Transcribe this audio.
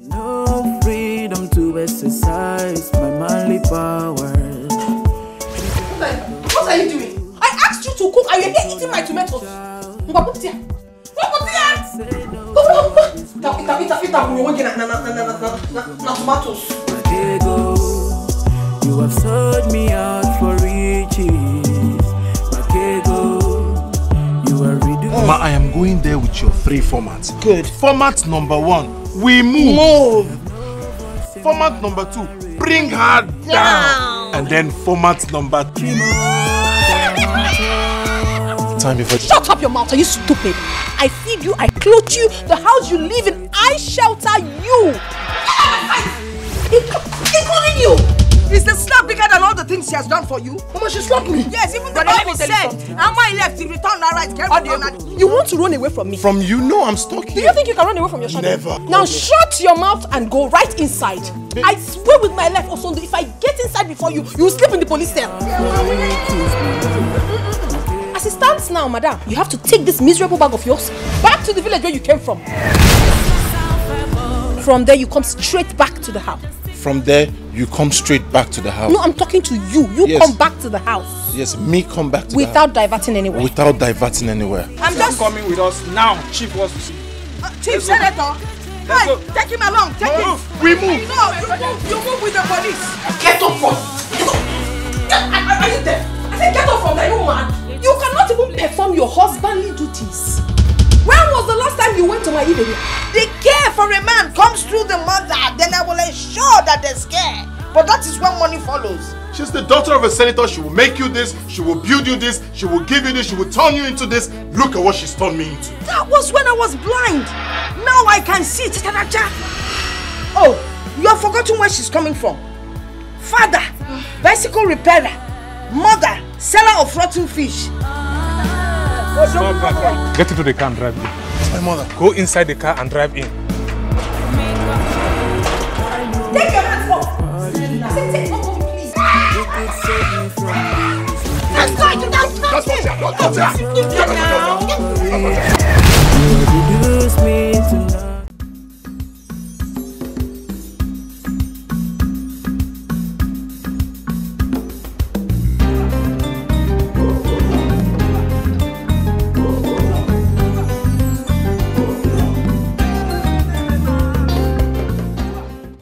No freedom to exercise my manly powers. What are you doing? I asked you to cook and you're here eating my tomatoes. Tomatoes. Makego, you have sold me out for riches. Makego, you are reduced. Ma, I am going there with your three formats. Good. Format number one, we move. Move. Format number two, bring her down. And then format number three. Time before. Shut up your mouth, are you stupid? I feed you, I clothe you, the house you live in, I shelter you. Including you. Is the slap bigger than all the things she has done for you? Mama, she slapped me. Yes, even the But Bible you said, something. and when he left, he returned that right. Get returned You want to run away from me? From you, no, I'm stuck Do you think you can run away from your shadow? Never. Now shut your mouth and go right inside. I swear with my life, Osondo, if I get inside before you, you will sleep in the police cell. As it stands now, madam, you have to take this miserable bag of yours back to the village where you came from. From there, you come straight back to the house. From there, you come straight back to the house. No, I'm talking to you. You Yes. come back to the house Yes, me come back to the without diverting anywhere. Without diverting anywhere. I'm just coming with us now. Chief wants to see. uh, Chief Senator. Hey, take him along. Take him. We move. No, you move. You move with the police. Get up from. Get, are, are you there? I said get up from there, you mad. You cannot even perform your husbandly duties. When was the last time you went to my evening? The care for a man comes through the mother. But that is when money follows. She's the daughter of a senator. She will make you this. She will build you this. She will give you this. She will turn you into this. Look at what she's turned me into. That was when I was blind. Now I can see. Titanacha. Oh, you have forgotten where she's coming from. Father, bicycle repairer. Mother, seller of rotten fish. Get into the car and drive in. My mother. Go inside the car and drive in. Let's go, let's go. That's